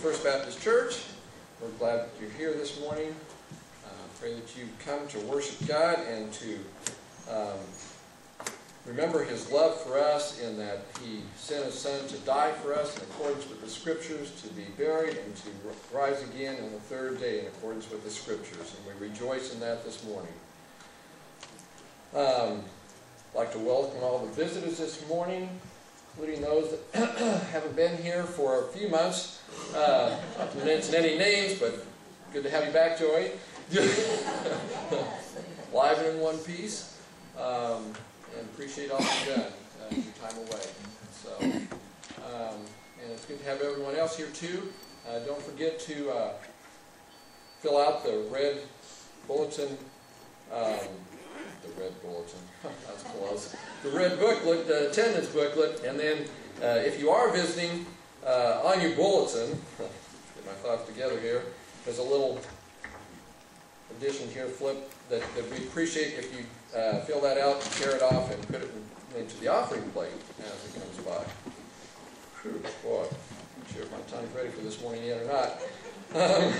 First Baptist Church. We're glad that you're here this morning. Uh, pray that you come to worship God and to um, remember His love for us in that He sent His Son to die for us in accordance with the Scriptures, to be buried, and to rise again on the third day in accordance with the Scriptures. And we rejoice in that this morning. Um, I'd like to welcome all the visitors this morning including those that haven't been here for a few months. Uh, not to mention any names, but good to have you back, Joey. Live and in one piece. Um, and appreciate all you've done, uh, your time away. So, um, and it's good to have everyone else here too. Uh, don't forget to uh, fill out the red bulletin. Um, the red bulletin. That's close. The red booklet, the attendance booklet, and then uh, if you are visiting uh, on your bulletin, get my thoughts together here, there's a little addition here, flip, that, that we appreciate if you uh, fill that out, and tear it off, and put it in, into the offering plate as it comes by. Whew, boy, I'm sure if my time's ready for this morning yet or not. Um,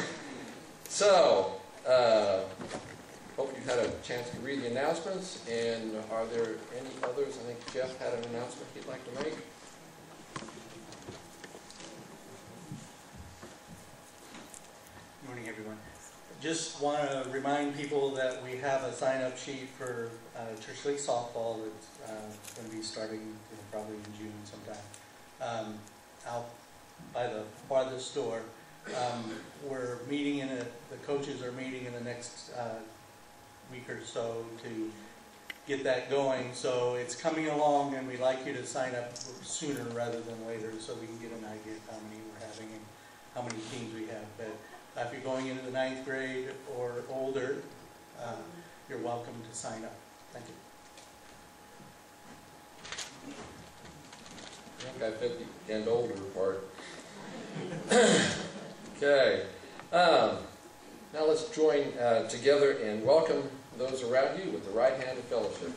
so, uh, Hope you've had a chance to read the announcements, and are there any others? I think Jeff had an announcement he'd like to make. Morning, everyone. Just want to remind people that we have a sign-up sheet for uh, Church League softball that's uh, going to be starting you know, probably in June sometime um, out by the farthest store. Um, we're meeting in a, the coaches are meeting in the next uh, week or so to get that going. So it's coming along and we'd like you to sign up sooner rather than later so we can get an idea of how many we're having and how many teams we have. But if you're going into the ninth grade or older, uh, you're welcome to sign up. Thank you. I think I fit the and older part. okay. Um, now let's join uh, together and welcome those around you with the right hand of fellowship.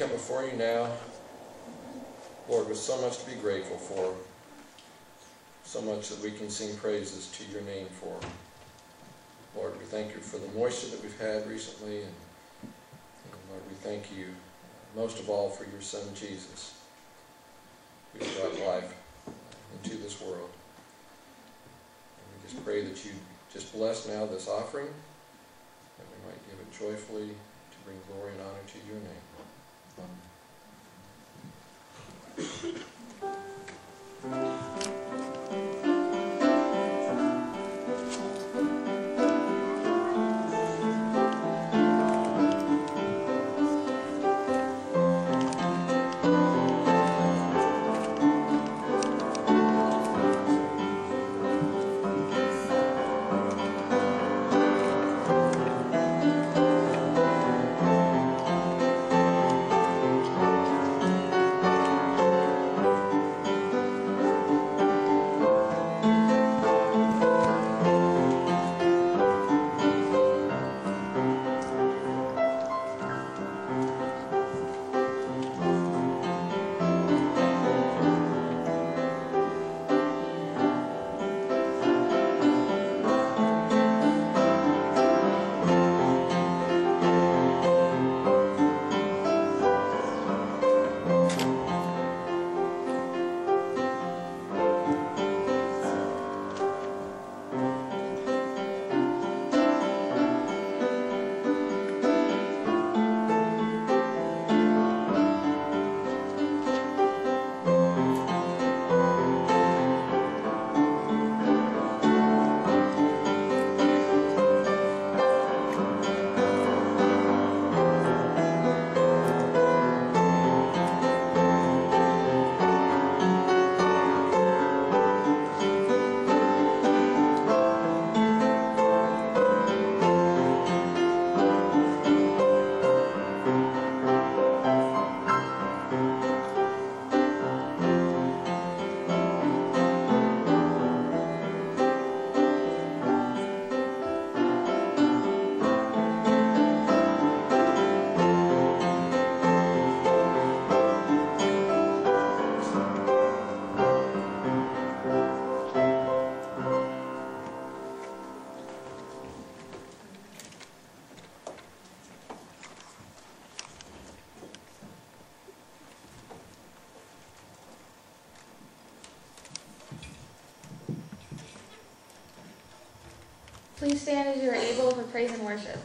Come before you now, Lord, with so much to be grateful for, so much that we can sing praises to your name for. Lord, we thank you for the moisture that we've had recently, and, and Lord, we thank you most of all for your Son Jesus, who brought life into this world. And we just pray that you just bless now this offering, that we might give it joyfully to bring glory and honor to your name. Amen. Please stand as you are able for praise and worship.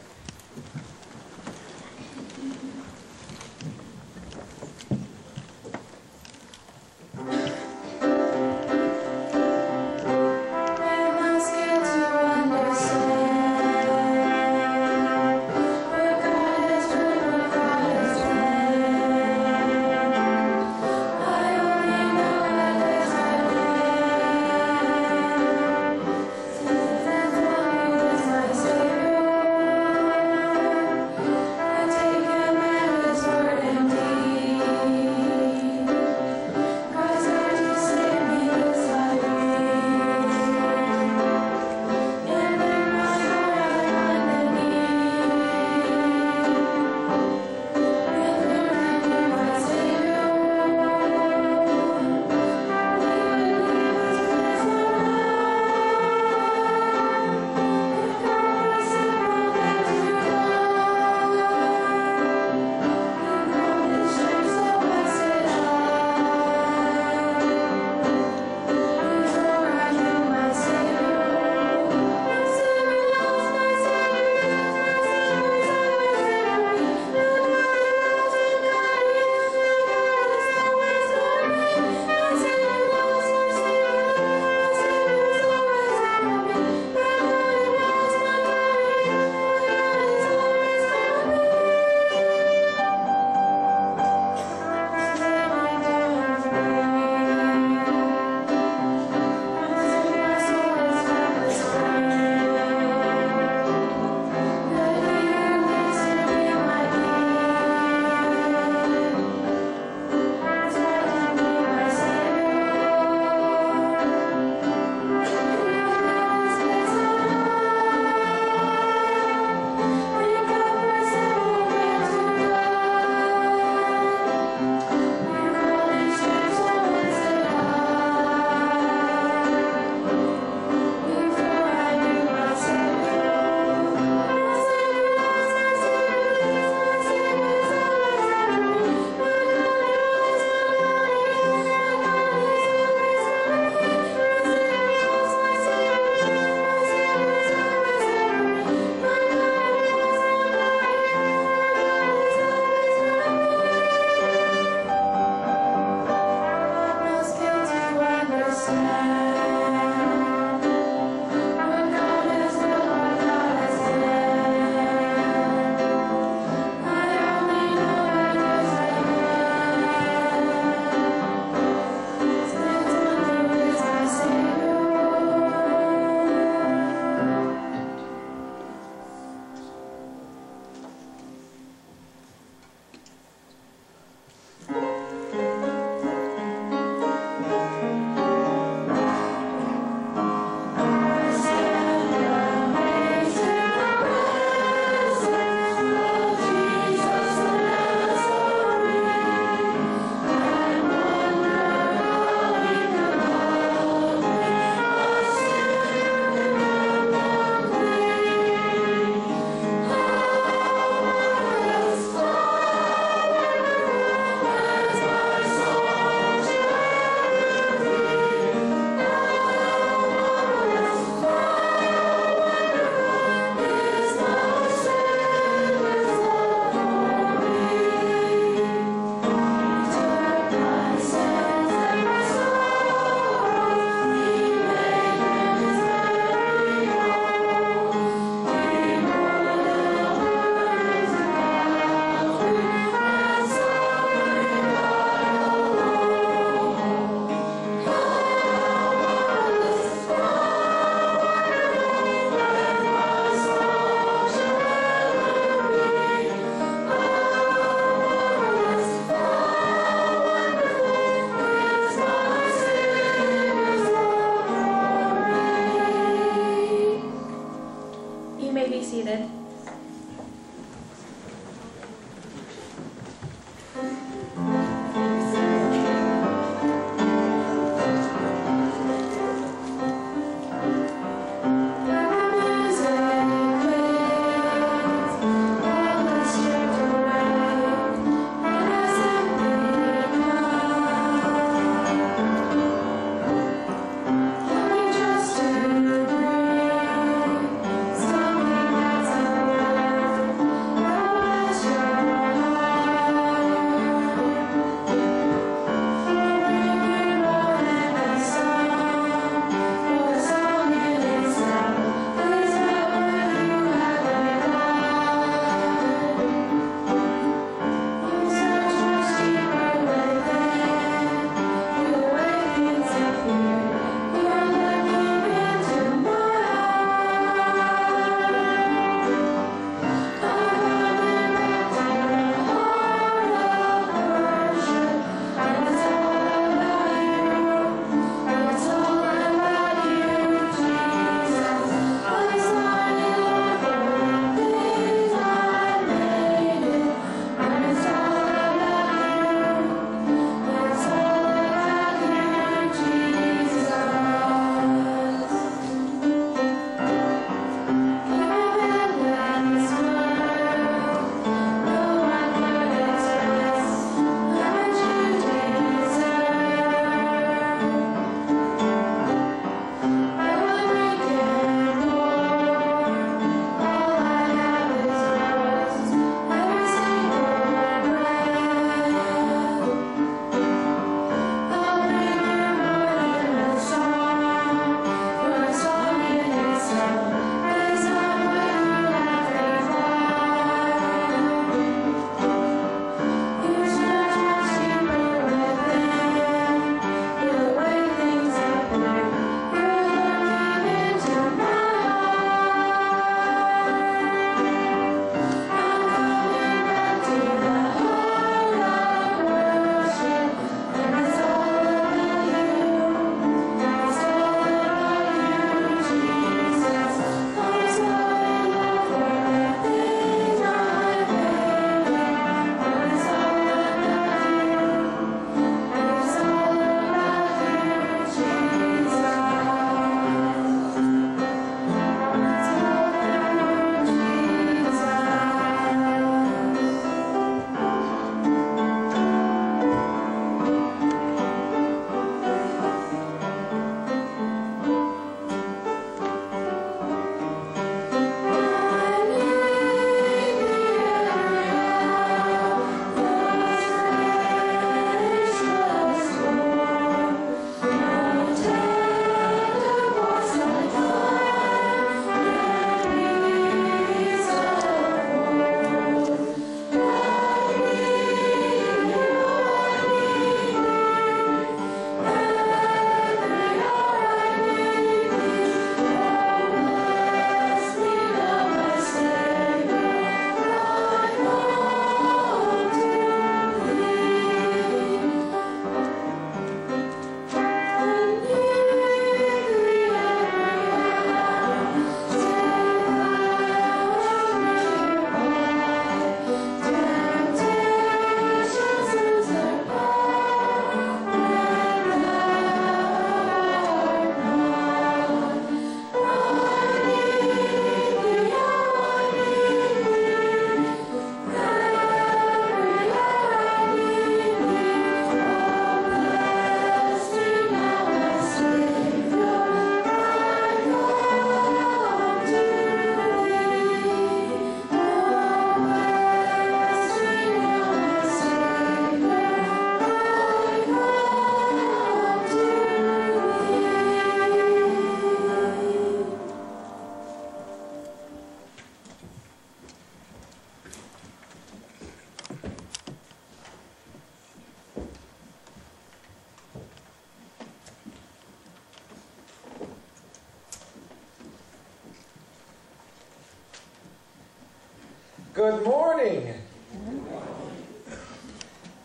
Good morning.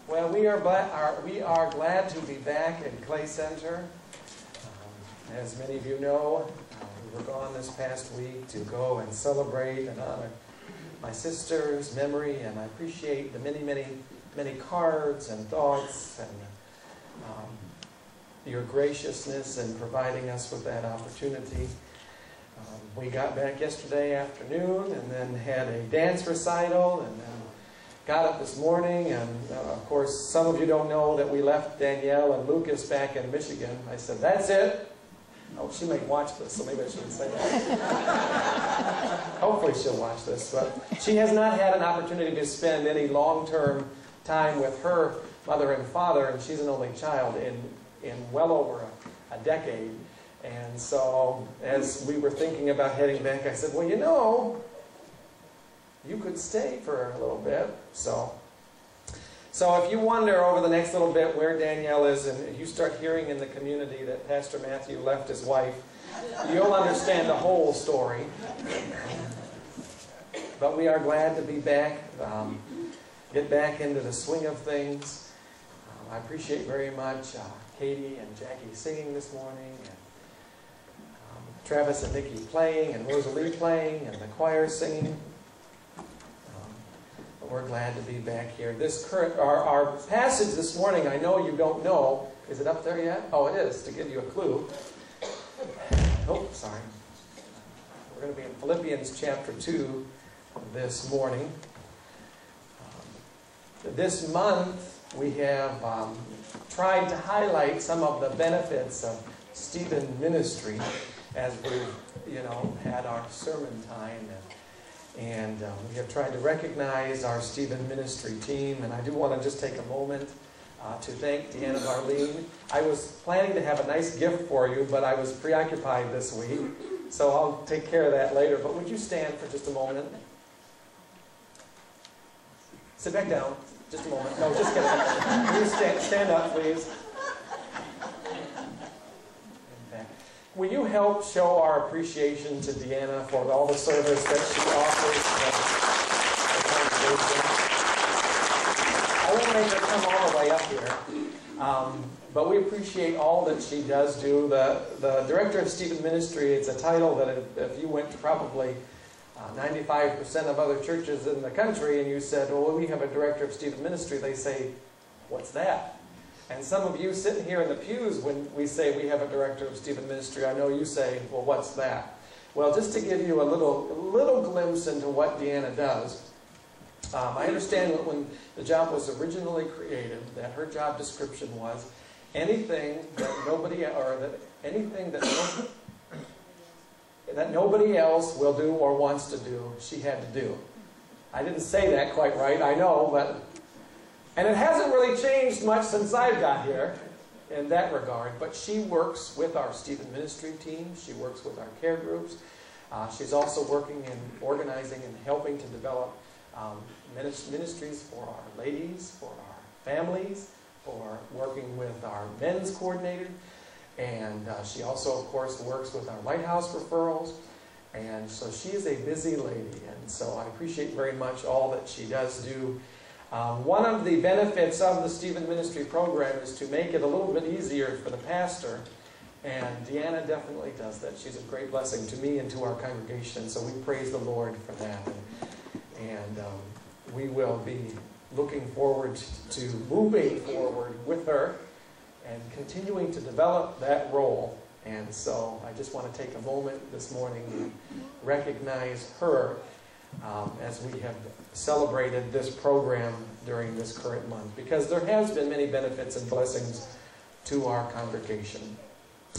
Well, we are, are, we are glad to be back in Clay Center. Um, as many of you know, uh, we were gone this past week to go and celebrate and honor my sister's memory, and I appreciate the many, many, many cards and thoughts and um, your graciousness in providing us with that opportunity. Um, we got back yesterday afternoon and then had a dance recital and then got up this morning and uh, of course some of you don't know that we left Danielle and Lucas back in Michigan. I said, that's it. Oh, she might watch this, so maybe I shouldn't say that. Hopefully she'll watch this. But she has not had an opportunity to spend any long-term time with her mother and father, and she's an only child in, in well over a, a decade. And so as we were thinking about heading back, I said, well, you know, you could stay for a little bit. So, so if you wonder over the next little bit where Danielle is, and you start hearing in the community that Pastor Matthew left his wife, you'll understand the whole story. But we are glad to be back, um, get back into the swing of things. Um, I appreciate very much uh, Katie and Jackie singing this morning, and Travis and Nikki playing, and Rosalie playing, and the choir singing But we're glad to be back here. This current, our, our passage this morning, I know you don't know. Is it up there yet? Oh, it is, to give you a clue. Oh, sorry. We're going to be in Philippians chapter 2 this morning. Um, this month, we have um, tried to highlight some of the benefits of Stephen ministry as we've, you know, had our sermon time and and um, we have tried to recognize our Stephen ministry team. And I do want to just take a moment uh, to thank Deanna Marlene. I was planning to have a nice gift for you, but I was preoccupied this week. So I'll take care of that later. But would you stand for just a moment? Sit back down. Just a moment. No, just kidding. you stand, stand up, please. Will you help show our appreciation to Deanna for all the service that she offers? I won't make her come all the way up here, um, but we appreciate all that she does do. The, the Director of Stephen Ministry, it's a title that if, if you went to probably 95% uh, of other churches in the country and you said, well, we have a Director of Stephen Ministry, they say, what's that? And some of you sitting here in the pews, when we say we have a director of Stephen Ministry, I know you say, well, what's that? Well, just to give you a little, a little glimpse into what Deanna does, um, I understand that when the job was originally created, that her job description was anything that nobody, or that anything that, no, that nobody else will do or wants to do, she had to do. I didn't say that quite right, I know, but and it hasn't really changed much since I've got here in that regard, but she works with our Stephen Ministry team. She works with our care groups. Uh, she's also working in organizing and helping to develop um, ministries for our ladies, for our families, for working with our men's coordinator. And uh, she also, of course, works with our Lighthouse referrals. And so she is a busy lady. And so I appreciate very much all that she does do um, one of the benefits of the Stephen Ministry program is to make it a little bit easier for the pastor. And Deanna definitely does that. She's a great blessing to me and to our congregation. So we praise the Lord for that. And, and um, we will be looking forward to moving forward with her and continuing to develop that role. And so I just want to take a moment this morning to recognize her um, as we have celebrated this program during this current month because there has been many benefits and blessings to our congregation.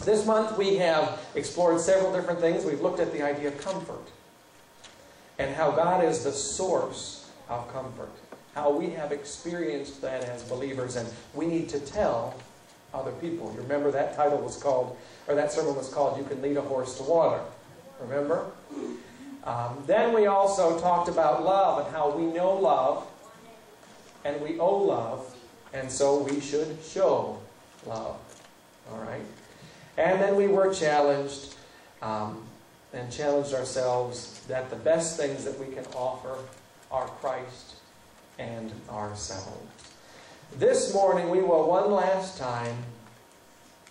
This month we have explored several different things. We've looked at the idea of comfort and how God is the source of comfort. How we have experienced that as believers and we need to tell other people. You remember that title was called, or that sermon was called, You Can Lead a Horse to Water. Remember? Um, then we also talked about love and how we know love and we owe love, and so we should show love. All right? And then we were challenged um, and challenged ourselves that the best things that we can offer are Christ and ourselves. This morning, we will one last time,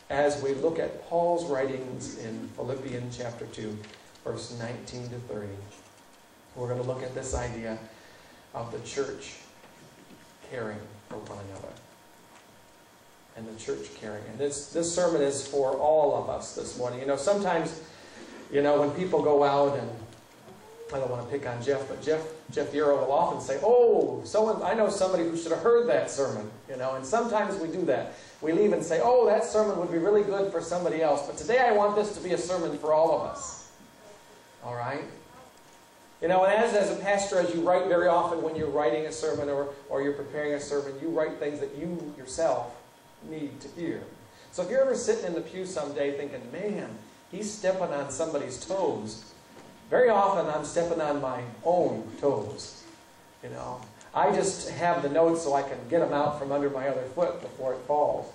as we look at Paul's writings in Philippians chapter 2, verse 19 to 30, we're going to look at this idea of the church caring for one another. And the church caring. And this, this sermon is for all of us this morning. You know, sometimes, you know, when people go out and I don't want to pick on Jeff, but Jeff Jeff Yarrow will often say, "Oh, someone I know somebody who should have heard that sermon." You know, and sometimes we do that. We leave and say, "Oh, that sermon would be really good for somebody else." But today I want this to be a sermon for all of us. All right? You know, and as, as a pastor, as you write very often when you're writing a sermon or, or you're preparing a sermon, you write things that you yourself need to hear. So if you're ever sitting in the pew someday thinking, man, he's stepping on somebody's toes, very often I'm stepping on my own toes. You know, I just have the notes so I can get them out from under my other foot before it falls.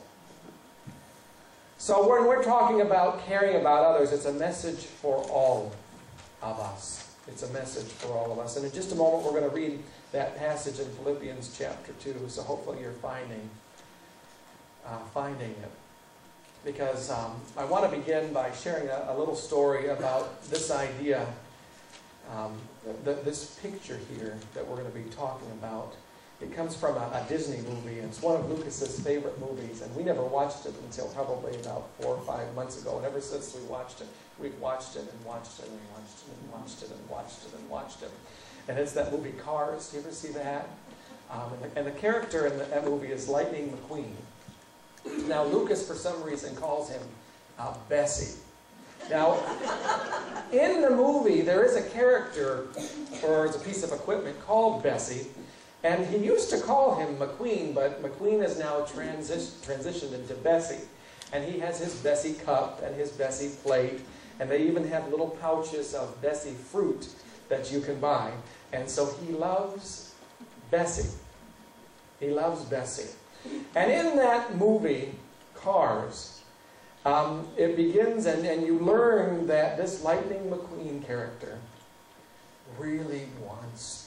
So when we're talking about caring about others, it's a message for all of us. It's a message for all of us. And in just a moment, we're going to read that passage in Philippians chapter 2. So hopefully you're finding, uh, finding it. Because um, I want to begin by sharing a, a, little story about this idea, um, the, this picture here that we're going to be talking about. It comes from a, a, Disney movie, and it's one of Lucas's favorite movies, and we never watched it until probably about four or five months ago. And ever since we watched it, we've watched it and watched it and watched it and watched it and watched it and watched it. And it's that movie Cars. Do you ever see that? Um, and, the, and, the, character in the, that movie is Lightning McQueen. Now, Lucas, for some reason, calls him uh, Bessie. Now, in the movie, there is a character, or it's a piece of equipment called Bessie, and he used to call him McQueen, but McQueen is now transi- transitioned into Bessie. And he has his Bessie cup and his Bessie plate, and they even have little pouches of Bessie fruit that you can buy. And so he loves Bessie. He loves Bessie. And in that movie, Cars, um, it begins, and, and you learn that this Lightning McQueen character really wants.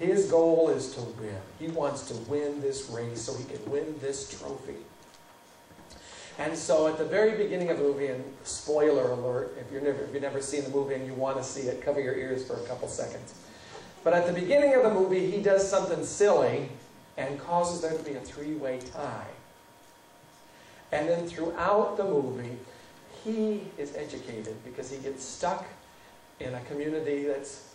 His goal is to win. He wants to win this race so he can win this trophy. And so at the very beginning of the movie, and spoiler alert, if, you're never, if you've never seen the movie and you want to see it, cover your ears for a couple seconds. But at the beginning of the movie, he does something silly and causes there to be a three-way tie. And then throughout the movie, he is educated because he gets stuck in a community that's,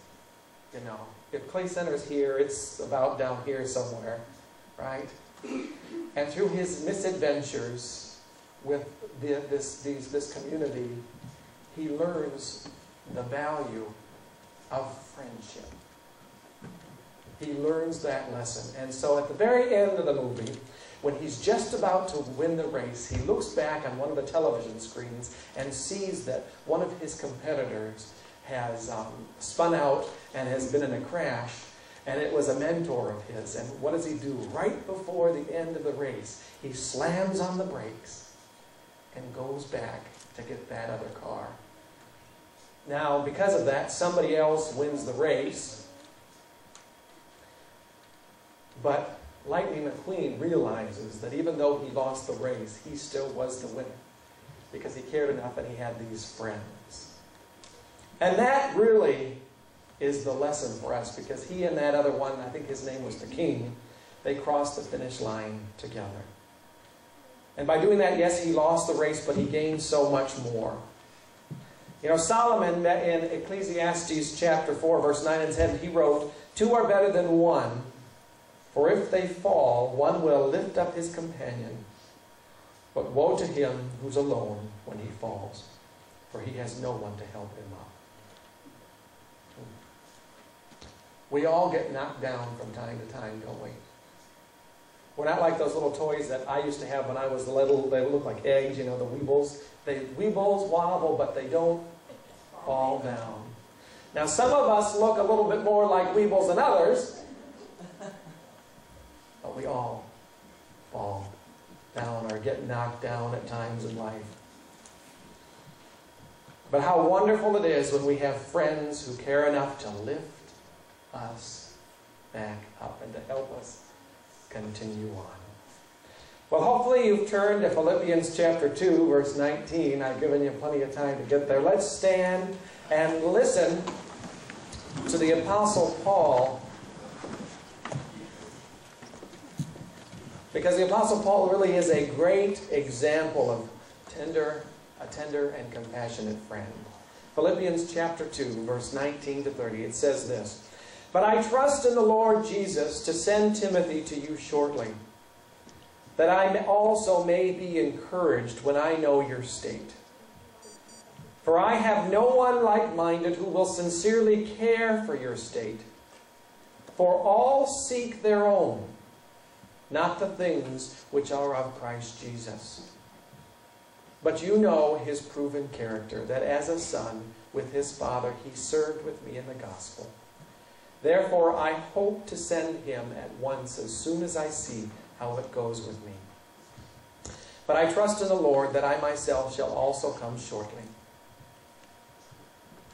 you know, if Clay Center is here, it's about down here somewhere, right? And through his misadventures with the, this, these, this community, he learns the value of friendship. He learns that lesson. And so at the very end of the movie, when he's just about to win the race, he looks back on one of the television screens and sees that one of his competitors has um, spun out and has been in a crash, and it was a mentor of his. And what does he do? Right before the end of the race, he slams on the brakes and goes back to get that other car. Now, because of that, somebody else wins the race. But Lightning McQueen realizes that even though he lost the race, he still was the winner because he cared enough and he had these friends. And that really is the lesson for us because he and that other one, I think his name was the king, they crossed the finish line together. And by doing that, yes, he lost the race, but he gained so much more. You know, Solomon in Ecclesiastes chapter 4, verse 9 and 10, he wrote, Two are better than one, for if they fall, one will lift up his companion. But woe to him who's alone when he falls, for he has no one to help him up. We all get knocked down from time to time, don't we? We're not like those little toys that I used to have when I was little. They look like eggs, you know, the Weebles. They Weebles wobble, but they don't fall down. Now, some of us look a little bit more like Weebles than others, but we all fall down or get knocked down at times in life. But how wonderful it is when we have friends who care enough to lift us back up and to help us continue on. Well, hopefully you've turned to Philippians chapter 2, verse 19. I've given you plenty of time to get there. Let's stand and listen to the Apostle Paul. Because the Apostle Paul really is a great example of tender, a tender and compassionate friend. Philippians chapter 2, verse 19 to 30, it says this But I trust in the Lord Jesus to send Timothy to you shortly, that I also may be encouraged when I know your state. For I have no one like minded who will sincerely care for your state. For all seek their own, not the things which are of Christ Jesus. But you know his proven character, that as a son with his father he served with me in the gospel. Therefore I hope to send him at once as soon as I see how it goes with me. But I trust in the Lord that I myself shall also come shortly.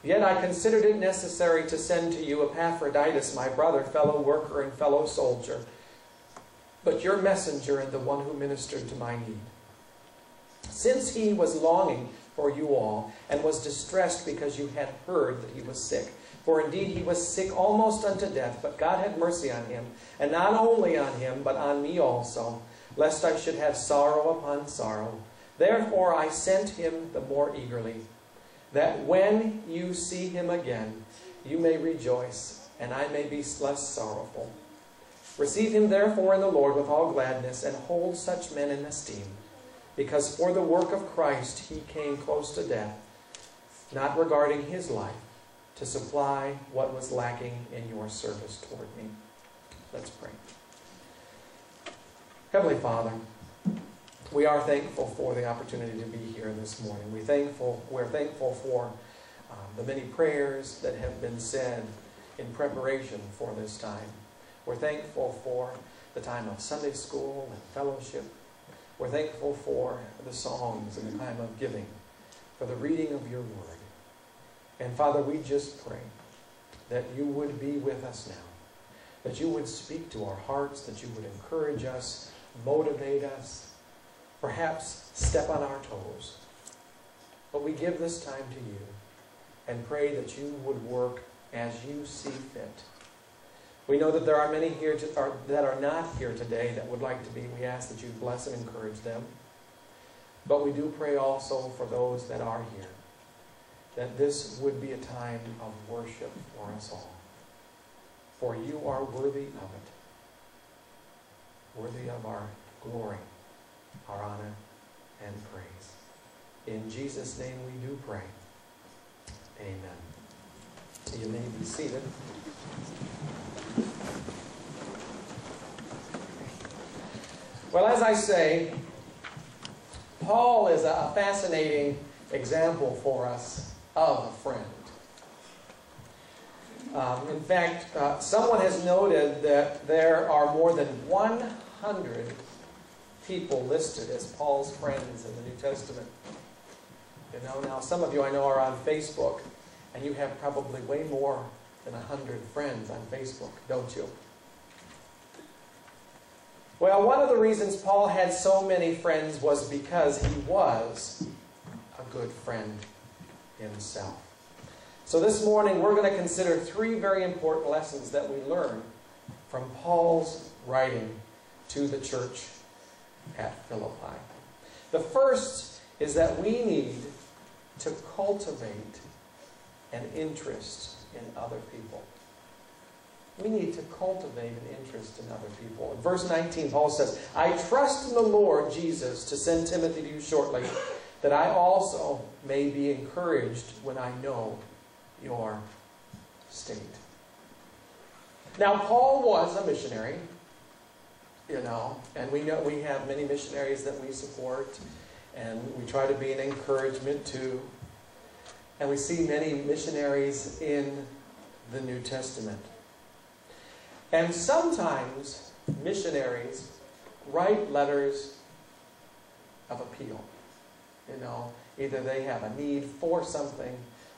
Yet I considered it necessary to send to you Epaphroditus, my brother, fellow worker, and fellow soldier, but your messenger and the one who ministered to my need. Since he was longing for you all, and was distressed because you had heard that he was sick. For indeed he was sick almost unto death, but God had mercy on him, and not only on him, but on me also, lest I should have sorrow upon sorrow. Therefore I sent him the more eagerly that when you see him again, you may rejoice, and I may be less sorrowful. Receive him therefore in the Lord with all gladness, and hold such men in esteem, because for the work of Christ he came close to death, not regarding his life, to supply what was lacking in your service toward me. Let's pray. Heavenly Father, we are thankful for the opportunity to be here this morning. We thankful, we're thankful for um, the many prayers that have been said in preparation for this time. We're thankful for the time of Sunday school and fellowship. We're thankful for the songs and the time of giving, for the reading of your word. And Father, we just pray that you would be with us now, that you would speak to our hearts, that you would encourage us, motivate us, perhaps step on our toes. But we give this time to you and pray that you would work as you see fit. We know that there are many here to, are, that are not here today that would like to be. We ask that you bless and encourage them. But we do pray also for those that are here, that this would be a time of worship for us all. For you are worthy of it, worthy of our glory our honor and praise. In Jesus' name we do pray. Amen. You may be seated. Well, as I say, Paul is a fascinating example for us of a friend. Um, in fact, uh, someone has noted that there are more than 100 people listed as Paul's friends in the New Testament. You know, now some of you I know are on Facebook, and you have probably way more than a hundred friends on Facebook, don't you? Well, one of the reasons Paul had so many friends was because he was a good friend himself. So this morning we're going to consider three very important lessons that we learn from Paul's writing to the church at Philippi. The first is that we need to cultivate an interest in other people. We need to cultivate an interest in other people. In verse 19, Paul says, I trust in the Lord Jesus to send Timothy to you shortly, that I also may be encouraged when I know your state. Now, Paul was a missionary you know, and we know we have many missionaries that we support, and we try to be an encouragement to. And we see many missionaries in the New Testament. And sometimes missionaries write letters of appeal. You know, Either they have a need for something,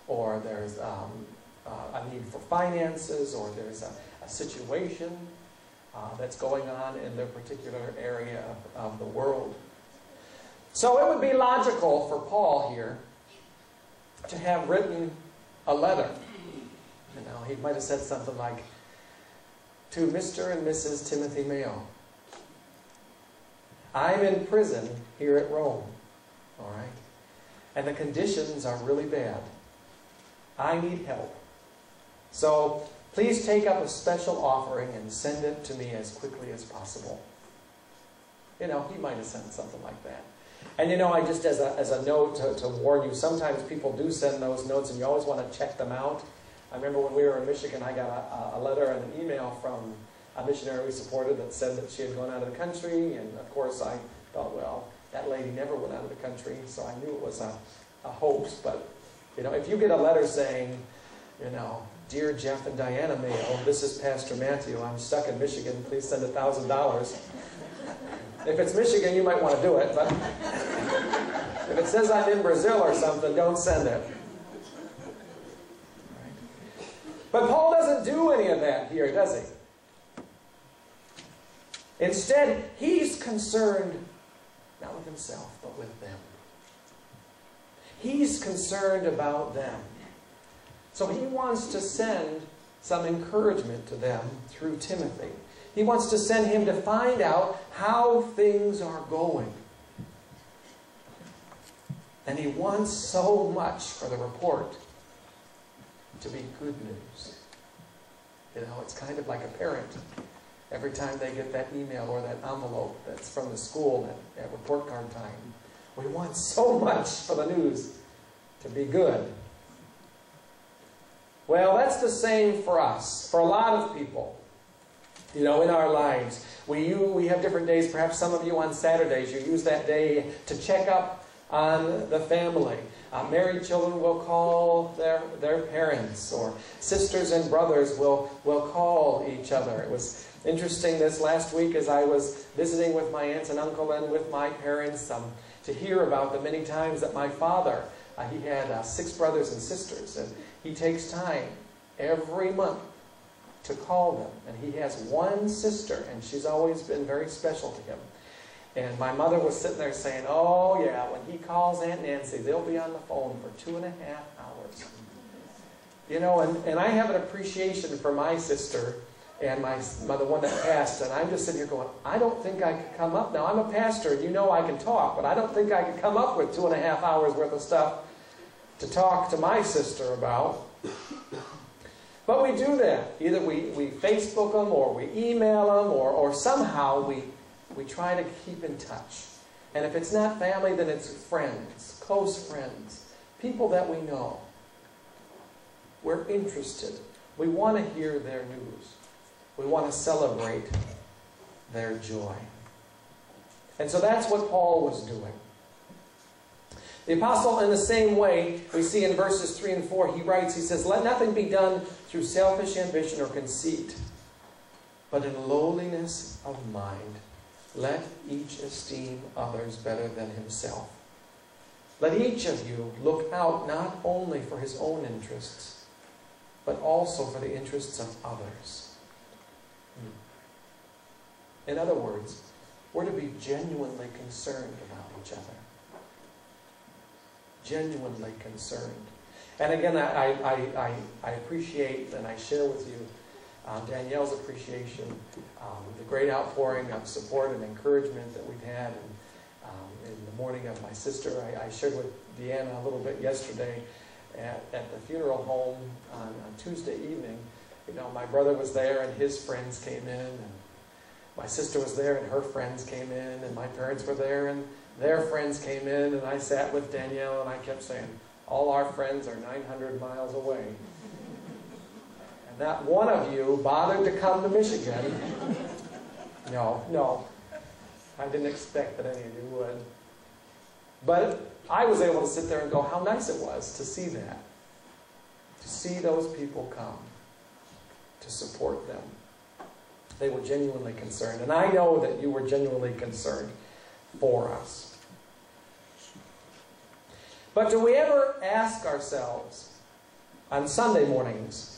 or there's um, uh, a need for finances, or there's a, a situation uh, that's going on in their particular area of, of the world. So it would be logical for Paul here to have written a letter. You know, he might have said something like, to Mr. and Mrs. Timothy Mayo. I'm in prison here at Rome, all right? And the conditions are really bad. I need help. So please take up a special offering and send it to me as quickly as possible. You know, he might have sent something like that. And you know, I just as a, as a note to, to warn you, sometimes people do send those notes and you always want to check them out. I remember when we were in Michigan, I got a, a letter and an email from a missionary we supported that said that she had gone out of the country. And of course, I thought, well, that lady never went out of the country, so I knew it was a, a hoax. But, you know, if you get a letter saying, you know, Dear Jeff and Diana Mayo, this is Pastor Matthew. I'm stuck in Michigan. Please send $1,000. If it's Michigan, you might want to do it, but if it says I'm in Brazil or something, don't send it. But Paul doesn't do any of that here, does he? Instead, he's concerned not with himself, but with them. He's concerned about them. So he wants to send some encouragement to them through Timothy. He wants to send him to find out how things are going. And he wants so much for the report to be good news. You know, it's kind of like a parent. Every time they get that email or that envelope that's from the school at, at report card time, we want so much for the news to be good. Well, that's the same for us, for a lot of people, you know, in our lives. We, you, we have different days, perhaps some of you on Saturdays, you use that day to check up on the family. Uh, married children will call their, their parents, or sisters and brothers will, will call each other. It was interesting this last week as I was visiting with my aunts and uncle and with my parents um, to hear about the many times that my father, uh, he had uh, six brothers and sisters, and he takes time every month to call them. And he has one sister, and she's always been very special to him. And my mother was sitting there saying, Oh, yeah, when he calls Aunt Nancy, they'll be on the phone for two and a half hours. You know, and, and I have an appreciation for my sister and my, my the one that passed, and I'm just sitting here going, I don't think I could come up. Now, I'm a pastor, and you know I can talk, but I don't think I could come up with two and a half hours worth of stuff to talk to my sister about. But we do that. Either we, we Facebook them, or we email them, or, or somehow we, we try to keep in touch. And if it's not family, then it's friends, close friends, people that we know. We're interested. We want to hear their news. We want to celebrate their joy. And so that's what Paul was doing. The apostle, in the same way, we see in verses 3 and 4, he writes, he says, Let nothing be done through selfish ambition or conceit, but in lowliness of mind, let each esteem others better than himself. Let each of you look out not only for his own interests, but also for the interests of others. In other words, we're to be genuinely concerned about each other. Genuinely concerned. And again, I, I, I, I appreciate and I share with you um, Danielle's appreciation, um, the great outpouring of support and encouragement that we've had. And, um, in the mourning of my sister, I, I, shared with Deanna a little bit yesterday at, at the funeral home on, on Tuesday evening. You know, my brother was there and his friends came in, and my sister was there and her friends came in, and my parents were there and their friends came in, and I sat with Danielle and I kept saying, all our friends are 900 miles away. And not one of you bothered to come to Michigan. No, no. I didn't expect that any of you would. But I was able to sit there and go, how nice it was to see that. To see those people come. To support them. They were genuinely concerned. And I know that you were genuinely concerned for us. But do we ever ask ourselves on Sunday mornings,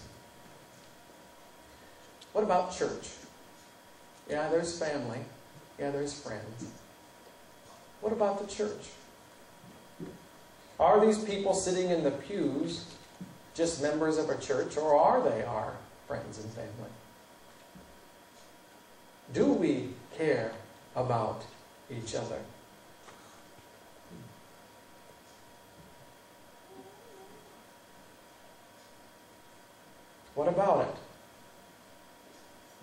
what about church? Yeah, there's family. Yeah, there's friends. What about the church? Are these people sitting in the pews just members of a church, or are they our friends and family? Do we care about each other? What about it?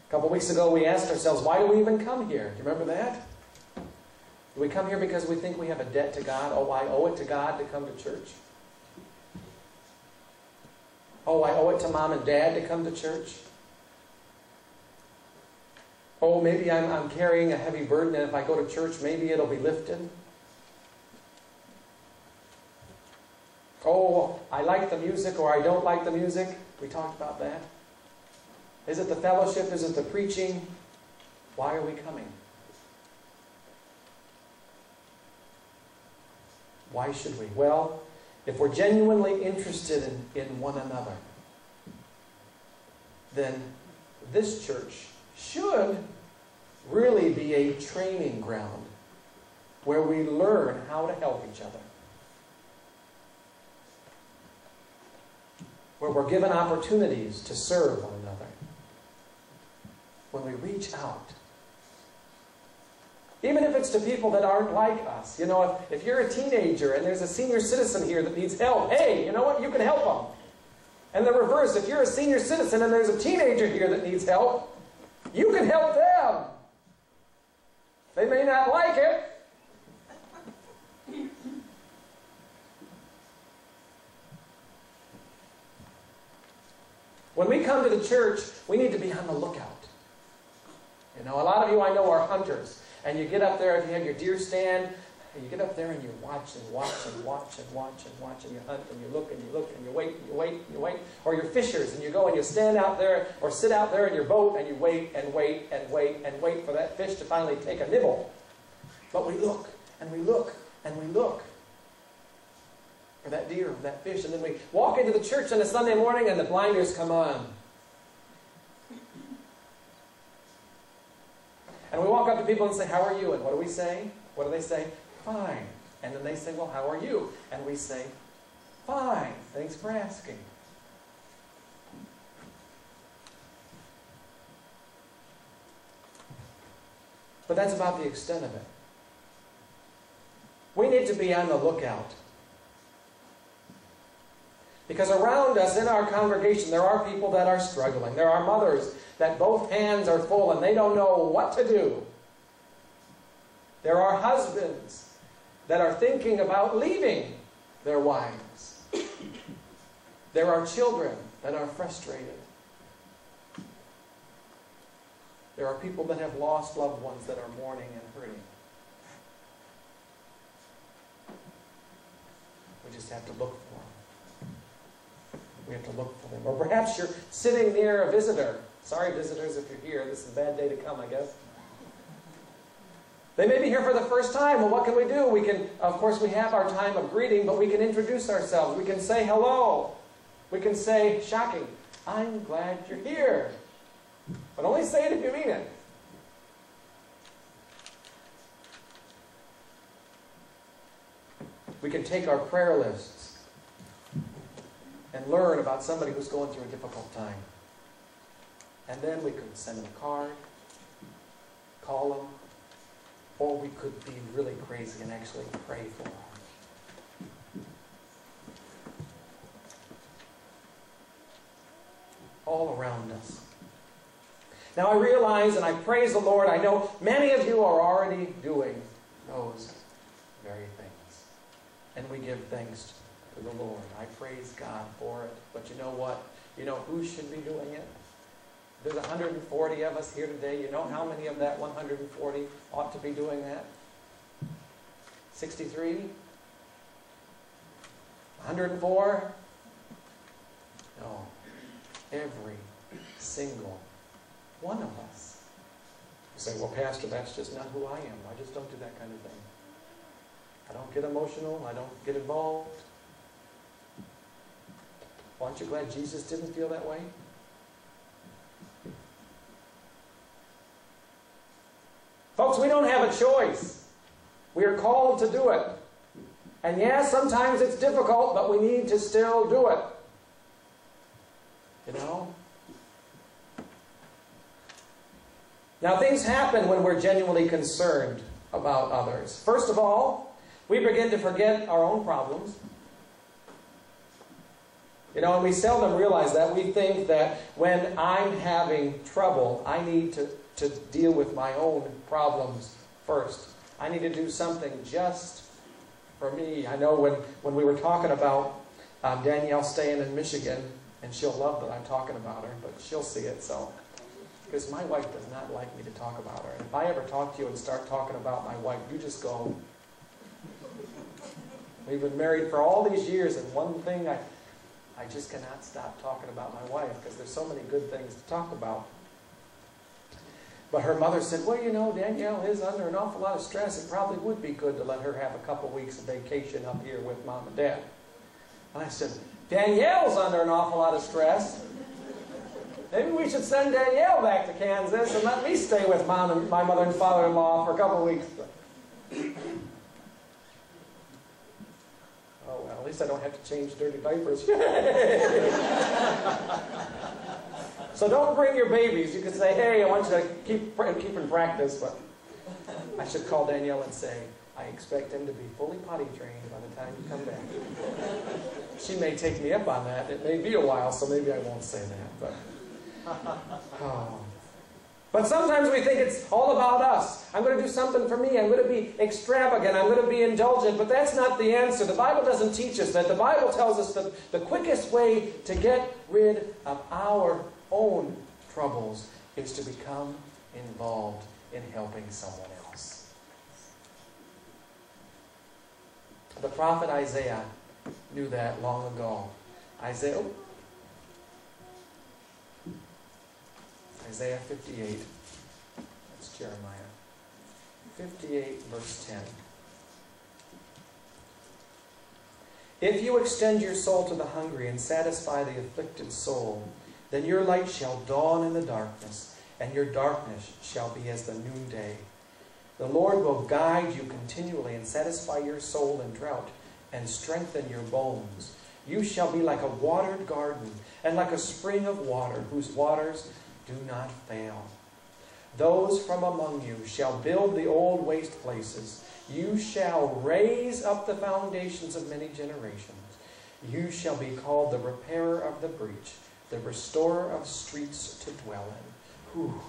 A couple weeks ago, we asked ourselves, why do we even come here? Do you remember that? Do we come here because we think we have a debt to God? Oh, I owe it to God to come to church? Oh, I owe it to mom and dad to come to church? Oh, maybe I'm, I'm carrying a heavy burden, and if I go to church, maybe it'll be lifted. Oh, I like the music or I don't like the music. We talked about that. Is it the fellowship? Is it the preaching? Why are we coming? Why should we? Well, if we're genuinely interested in, in one another, then this church should really be a training ground where we learn how to help each other. Where we're given opportunities to serve one another. When we reach out. Even if it's to people that aren't like us. You know, if, if you're a teenager and there's a senior citizen here that needs help, hey, you know what? You can help them. And the reverse, if you're a senior citizen and there's a teenager here that needs help, you can help them. They may not like it. When we come to the church, we need to be on the lookout. You know, a lot of you I know are hunters. And you get up there, if you have your deer stand, and you get up there and you watch and watch and watch and watch and watch and you hunt and you look and you look and you wait and you wait and you wait. Or you're fishers and you go and you stand out there or sit out there in your boat and you wait and wait and wait and wait for that fish to finally take a nibble. But we look and we look and we look for that deer or that fish. And then we walk into the church on a Sunday morning and the blinders come on. And we walk up to people and say, How are you? And what do we say? What do they say? Fine. And then they say, Well, how are you? And we say, Fine. Thanks for asking. But that's about the extent of it. We need to be on the lookout. Because around us in our congregation, there are people that are struggling. There are mothers that both hands are full and they don't know what to do. There are husbands that are thinking about leaving their wives. There are children that are frustrated. There are people that have lost loved ones that are mourning and hurting. We just have to look for them. We have to look for them. Or perhaps you're sitting near a visitor. Sorry, visitors, if you're here. This is a bad day to come, I guess. They may be here for the first time. Well, what can we do? We can, of course, we have our time of greeting, but we can introduce ourselves. We can say hello. We can say, shocking, I'm glad you're here. But only say it if you mean it. We can take our prayer lists and learn about somebody who's going through a difficult time. And then we can send them a card, call them, or we could be really crazy and actually pray for them. All around us. Now I realize and I praise the Lord, I know many of you are already doing those very things. And we give thanks to the Lord. I praise God for it. But you know what? You know who should be doing it? There's 140 of us here today. You know how many of that 140 ought to be doing that? 63? 104? No. Every single one of us. You say, well, Pastor, that's just not who I am. I just don't do that kind of thing. I don't get emotional. I don't get involved. Aren't you glad Jesus didn't feel that way? Folks, we don't have a choice. We are called to do it. And yes, sometimes it's difficult, but we need to still do it. You know? Now, things happen when we're genuinely concerned about others. First of all, we begin to forget our own problems. You know, and we seldom realize that. We think that when I'm having trouble, I need to, to deal with my own problems first. I need to do something just for me. I know when, when we were talking about um, Danielle staying in Michigan, and she'll love that I'm talking about her, but she'll see it, so. Because my wife does not like me to talk about her. And if I ever talk to you and start talking about my wife, you just go. We've been married for all these years, and one thing I, I just cannot stop talking about my wife because there's so many good things to talk about. But her mother said, Well, you know, Danielle is under an awful lot of stress. It probably would be good to let her have a couple weeks of vacation up here with mom and dad. And I said, Danielle's under an awful lot of stress. Maybe we should send Danielle back to Kansas and let me stay with mom and my mother and father in law for a couple weeks. Oh, well, at least I don't have to change dirty diapers. so don't bring your babies. You can say, hey, I want you to keep, keep in practice, but I should call Danielle and say, I expect him to be fully potty trained by the time you come back. she may take me up on that. It may be a while, so maybe I won't say that. But, oh. but sometimes we think it's all about us. I'm going to do something for me. I'm going to be extravagant. I'm going to be indulgent. But that's not the answer. The Bible doesn't teach us that. The Bible tells us that the quickest way to get rid of our own troubles is to become involved in helping someone else. The prophet Isaiah knew that long ago. Isaiah, oh. Isaiah 58. That's Jeremiah. 58, verse 10. If you extend your soul to the hungry and satisfy the afflicted soul, then your light shall dawn in the darkness, and your darkness shall be as the noonday. The Lord will guide you continually and satisfy your soul in drought and strengthen your bones. You shall be like a watered garden and like a spring of water whose waters do not fail. Those from among you shall build the old waste places. You shall raise up the foundations of many generations. You shall be called the repairer of the breach, the restorer of streets to dwell in. Whew,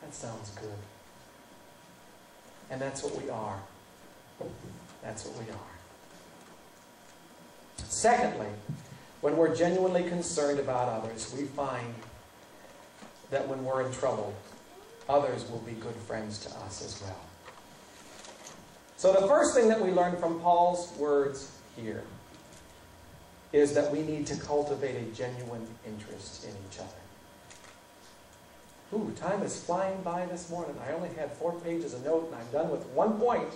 that sounds good. And that's what we are. That's what we are. Secondly, when we're genuinely concerned about others, we find that when we're in trouble, others will be good friends to us as well. So, the first thing that we learn from Paul's words here is that we need to cultivate a genuine interest in each other. Ooh, time is flying by this morning. I only had four pages of note and I'm done with one point,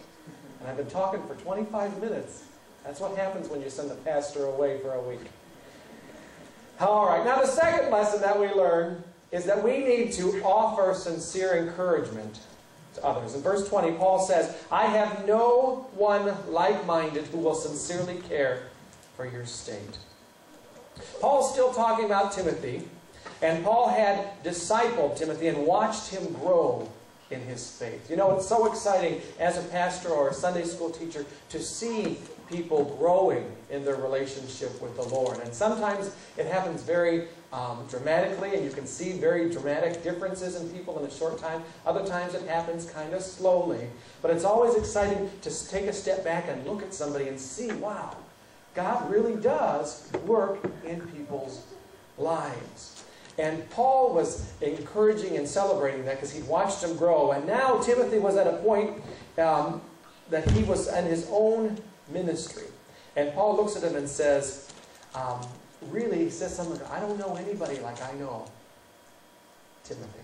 and I've been talking for 25 minutes. That's what happens when you send the pastor away for a week. All right, now the second lesson that we learn is that we need to offer sincere encouragement to others. In verse 20, Paul says, I have no one like minded who will sincerely care for your state. Paul's still talking about Timothy, and Paul had discipled Timothy and watched him grow in his faith. You know, it's so exciting as a pastor or a Sunday school teacher to see people growing in their relationship with the Lord. And sometimes it happens very um, dramatically, and you can see very dramatic differences in people in a short time. Other times it happens kind of slowly. But it's always exciting to take a step back and look at somebody and see, wow, God really does work in people's lives. And Paul was encouraging and celebrating that because he'd watched him grow. And now Timothy was at a point um, that he was in his own ministry. And Paul looks at him and says, um, really, he says something, I don't know anybody like I know Timothy.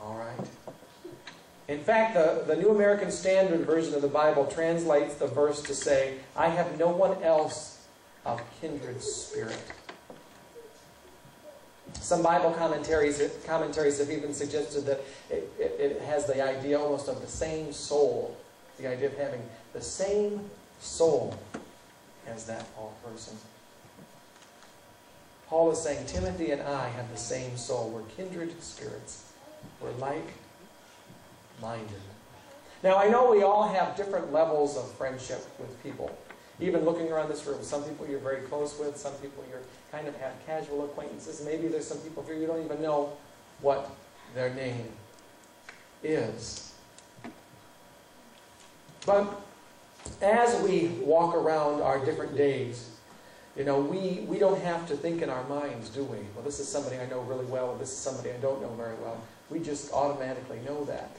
All right? In fact, the, the New American Standard Version of the Bible translates the verse to say, I have no one else of kindred spirit. Some Bible commentaries, commentaries have even suggested that it, it, it has the idea almost of the same soul. The idea of having the same soul as that Paul person. Paul is saying, Timothy and I have the same soul. We're kindred spirits. We're like minded. Now, I know we all have different levels of friendship with people. Even looking around this room, some people you're very close with, some people you're kind of have casual acquaintances. Maybe there's some people here you don't even know what their name is. But as we walk around our different days, you know, we, we don't have to think in our minds, do we? Well, this is somebody I know really well, this is somebody I don't know very well. We just automatically know that.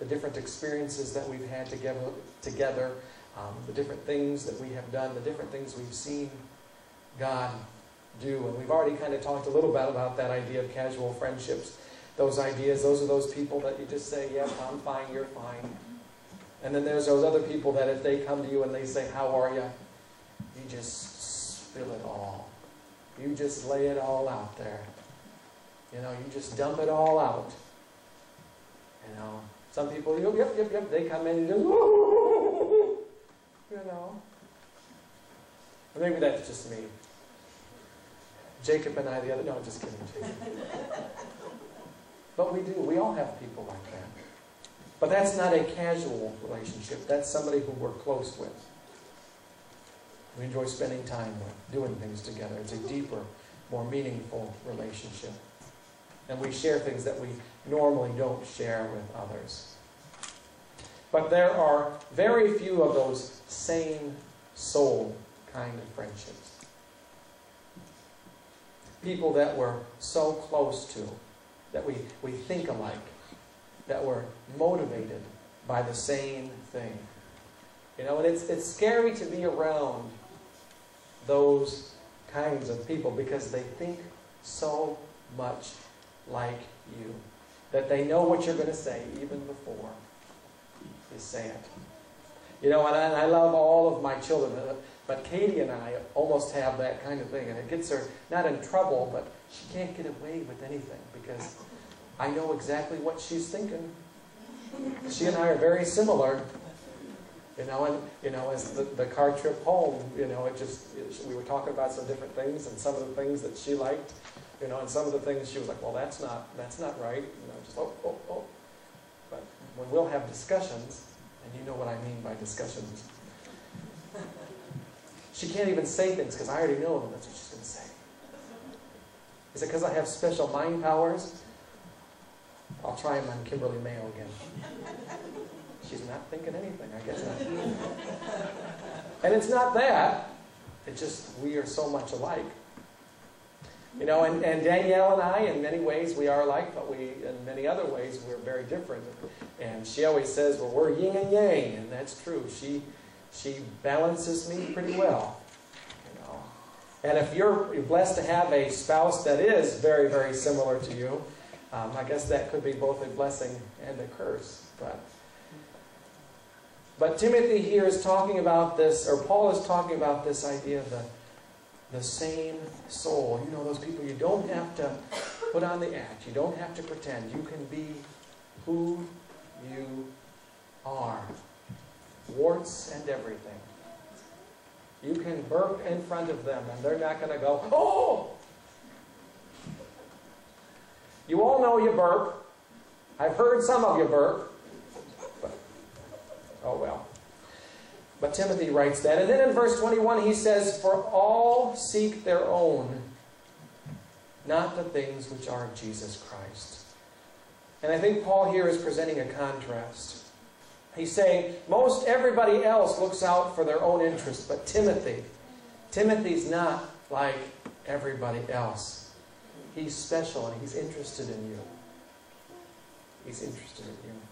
The different experiences that we've had together, together um, the different things that we have done, the different things we've seen God do. And we've already kind of talked a little bit about that idea of casual friendships. Those ideas, those are those people that you just say, yep, I'm fine, you're fine. And then there's those other people that if they come to you and they say, how are you? You just spill it all. You just lay it all out there. You know, you just dump it all out. You know, some people, yep, yep, yep, yep, they come in and just, you know. Or maybe that's just me. Jacob and I, the other, no, I'm just kidding, but we do, we all have people like that. But that's not a casual relationship. That's somebody who we're close with. We enjoy spending time with, doing things together. It's a deeper, more meaningful relationship. And we share things that we normally don't share with others. But there are very few of those same soul kind of friendships. People that we're so close to, that we, we think alike, that we're motivated by the same thing. You know, and it's, it's scary to be around those kinds of people because they think so much like you. That they know what you're going to say even before you say it. You know, and I, and I love all of my children, uh, but Katie and I almost have that kind of thing, and it gets her not in trouble, but she can't get away with anything because I know exactly what she's thinking. She and I are very similar. You know, and you know, as the, the car trip home, you know, it just it, we were talking about some different things, and some of the things that she liked, you know, and some of the things she was like, well, that's not that's not right. You know, just oh oh oh. But when we'll have discussions, and you know what I mean by discussions, she can't even say things because I already know that's what she's going to say. Is it because I have special mind powers? I'll try him on Kimberly Mayo again. She's not thinking anything, I guess not. And it's not that. It's just we are so much alike. You know, and, and Danielle and I, in many ways, we are alike, but we, in many other ways, we're very different. And she always says, well, we're yin and yang, and that's true. She, she balances me pretty well. You know. And if you're blessed to have a spouse that is very, very similar to you, um, I guess that could be both a blessing and a curse. But, but Timothy here is talking about this, or Paul is talking about this idea of the, same soul. You know, those people you don't have to put on the act. You don't have to pretend. You can be who you are. Warts and everything. You can burp in front of them and they're not going to go, oh! You all know you burp. I've heard some of you burp. But, oh well. But Timothy writes that. And then in verse 21 he says, For all seek their own, not the things which are of Jesus Christ. And I think Paul here is presenting a contrast. He's saying most everybody else looks out for their own interest, but Timothy, Timothy's not like everybody else. He's special and he's interested in you. He's interested in you.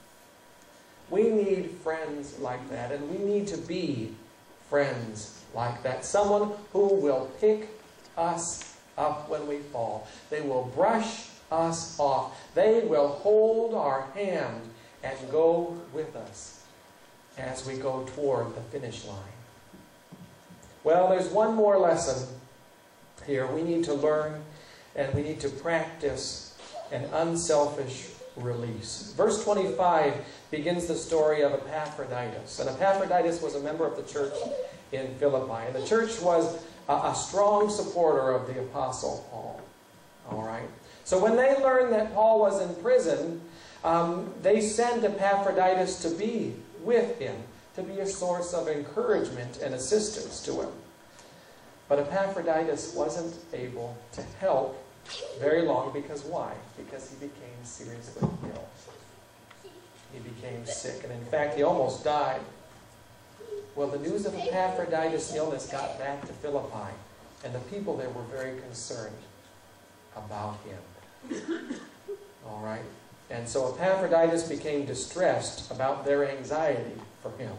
We need friends like that, and we need to be friends like that. Someone who will pick us up when we fall. They will brush us off. They will hold our hand and go with us as we go toward the finish line. Well, there's one more lesson here. We need to learn and we need to practice an unselfish release. Verse 25 begins the story of Epaphroditus. And Epaphroditus was a member of the church in Philippi. And the church was a, a strong supporter of the Apostle Paul. All right? So when they learned that Paul was in prison, um, they sent Epaphroditus to be with him, to be a source of encouragement and assistance to him. But Epaphroditus wasn't able to help very long because why? Because he became seriously ill. He became sick, and in fact, he almost died. Well, the news of Epaphroditus' illness got back to Philippi, and the people there were very concerned about him. All right? And so Epaphroditus became distressed about their anxiety for him.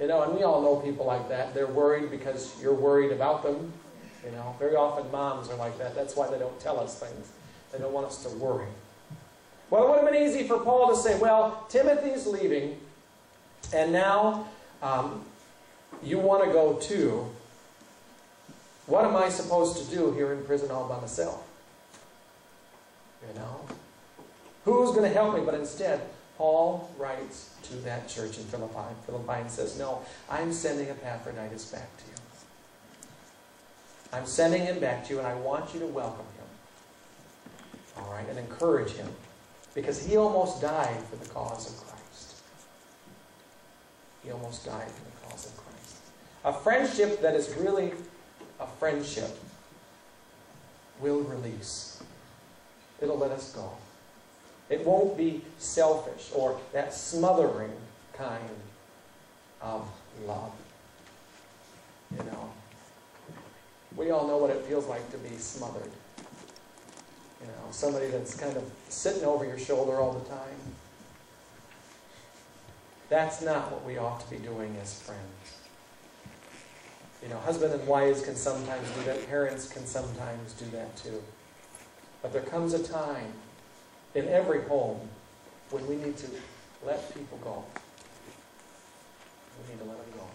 You know, and we all know people like that. They're worried because you're worried about them. You know, very often moms are like that. That's why they don't tell us things. They don't want us to worry. Well, it would have been easy for Paul to say, well, Timothy's leaving, and now um, you want to go too. What am I supposed to do here in prison all by myself? You know? Who's going to help me? But instead, Paul writes to that church in Philippi. Philippi says, No, I'm sending Epaphroditus back to you. I'm sending him back to you, and I want you to welcome him. All right, and encourage him. Because he almost died for the cause of Christ. He almost died for the cause of Christ. A friendship that is really a friendship will release. It'll let us go. It won't be selfish or that smothering kind of love. You know, we all know what it feels like to be smothered. You know, somebody that's kind of sitting over your shoulder all the time. That's not what we ought to be doing as friends. You know, husband and wives can sometimes do that. Parents can sometimes do that too. But there comes a time in every home when we need to let people go. We need to let them go.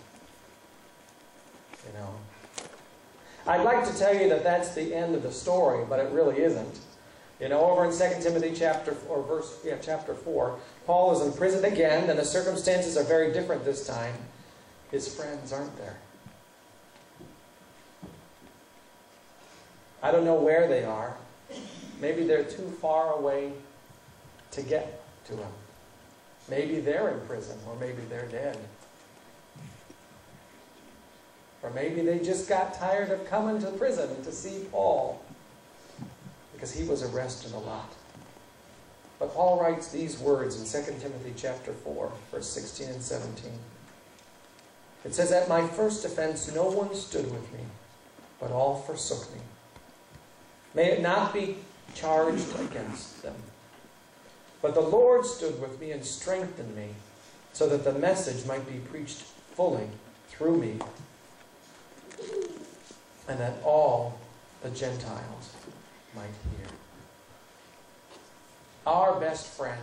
You know. I'd like to tell you that that's the end of the story, but it really isn't. You know, over in 2 Timothy chapter or verse yeah, chapter 4, Paul is in prison again, and the circumstances are very different this time. His friends aren't there. I don't know where they are. Maybe they're too far away to get to him. Maybe they're in prison, or maybe they're dead. Or maybe they just got tired of coming to prison to see Paul because he was arrested a lot. But Paul writes these words in 2 Timothy chapter 4, verse 16 and 17. It says, At my first offense no one stood with me, but all forsook me. May it not be charged against them. But the Lord stood with me and strengthened me, so that the message might be preached fully through me, and that all the Gentiles might hear. Our best friend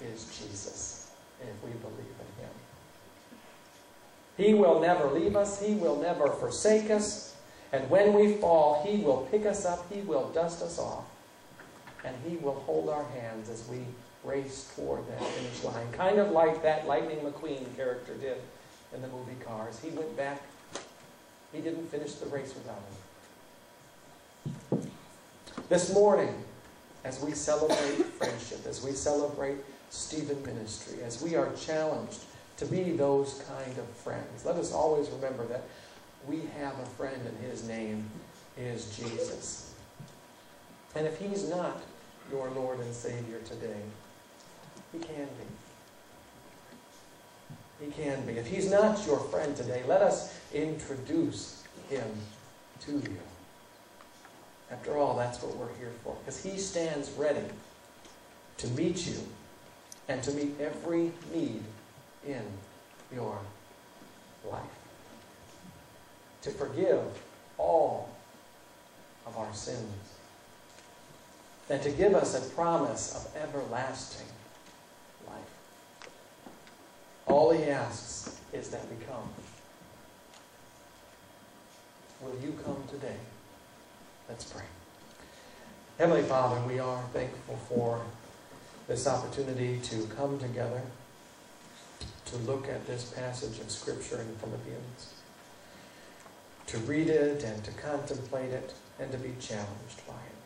is Jesus, if we believe in him. He will never leave us, he will never forsake us, and when we fall, he will pick us up, he will dust us off, and he will hold our hands as we race toward that finish line. Kind of like that Lightning McQueen character did in the movie Cars. He went back, he didn't finish the race without him. This morning, as we celebrate friendship, as we celebrate Stephen ministry, as we are challenged to be those kind of friends, let us always remember that we have a friend and his name is Jesus. And if he's not your Lord and Savior today, he can be. He can be. If he's not your friend today, let us introduce him to you. After all, that's what we're here for. Because he stands ready to meet you and to meet every need in your life. To forgive all of our sins. And to give us a promise of everlasting life. All He asks is that we come. Will you come today? Let's pray. Heavenly Father, we are thankful for this opportunity to come together to look at this passage of Scripture in Philippians, to read it and to contemplate it and to be challenged by it.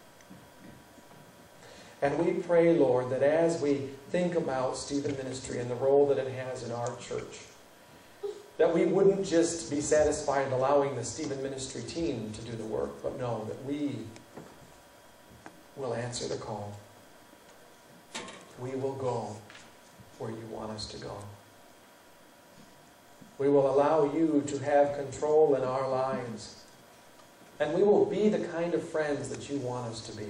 And we pray, Lord, that as we think about Stephen Ministry and the role that it has in our church, that we wouldn't just be satisfied in allowing the Stephen Ministry team to do the work, but know that we will answer the call. We will go where you want us to go. We will allow you to have control in our lives. And we will be the kind of friends that you want us to be.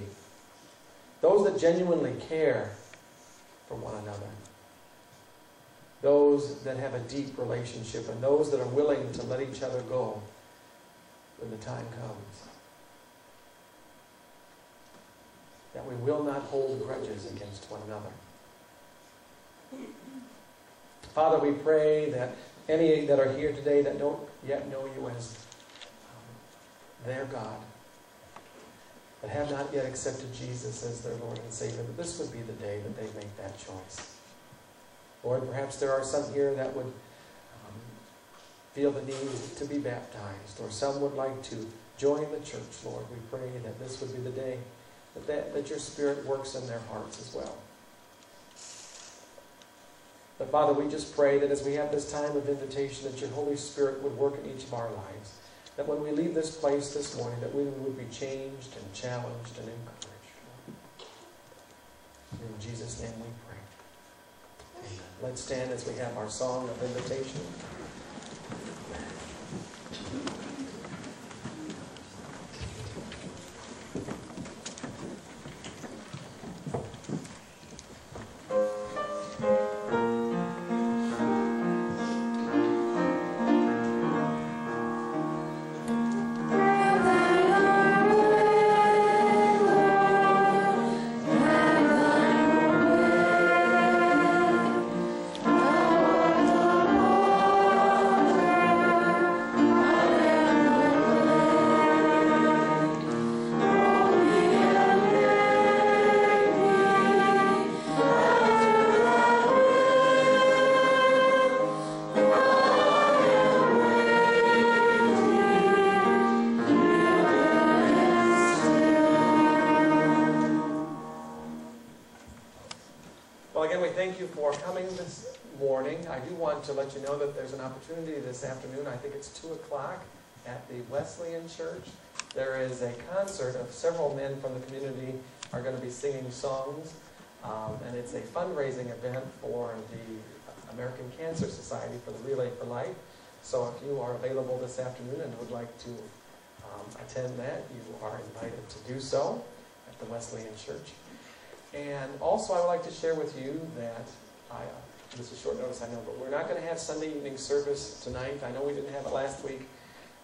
Those that genuinely care for one another. Those that have a deep relationship and those that are willing to let each other go when the time comes. That we will not hold grudges against one another. Father, we pray that any that are here today that don't yet know you as their God, that have not yet accepted Jesus as their Lord and Savior, that this would be the day that they make that choice. Lord, perhaps there are some here that would um, feel the need to be baptized, or some would like to join the church, Lord. We pray that this would be the day that, that, that your Spirit works in their hearts as well. But Father, we just pray that as we have this time of invitation, that your Holy Spirit would work in each of our lives. That when we leave this place this morning, that we would be changed and challenged and encouraged. In Jesus' name we pray. Amen. Let's stand as we have our song of invitation. Coming this morning. I do want to let you know that there's an opportunity this afternoon. I think it's 2 o'clock at the Wesleyan Church. There is a concert of several men from the community are going to be singing songs. Um, and it's a fundraising event for the American Cancer Society for the Relay for Life. So if you are available this afternoon and would like to um, attend that, you are invited to do so at the Wesleyan Church. And also, I would like to share with you that I, uh, this is short notice, I know, but we're not going to have Sunday evening service tonight. I know we didn't have it last week,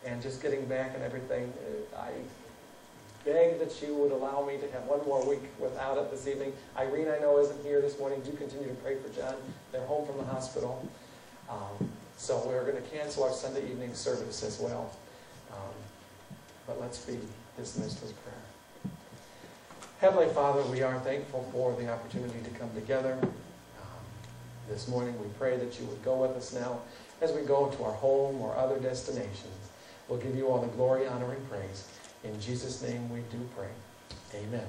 and just getting back and everything, uh, I beg that you would allow me to have one more week without it this evening. Irene, I know, isn't here this morning. Do continue to pray for John. They're home from the hospital. Um, so we're going to cancel our Sunday evening service as well. Um, but let's be dismissed with prayer. Heavenly Father, we are thankful for the opportunity to come together this morning. We pray that you would go with us now as we go to our home or other destinations. We'll give you all the glory, honor, and praise. In Jesus' name we do pray. Amen.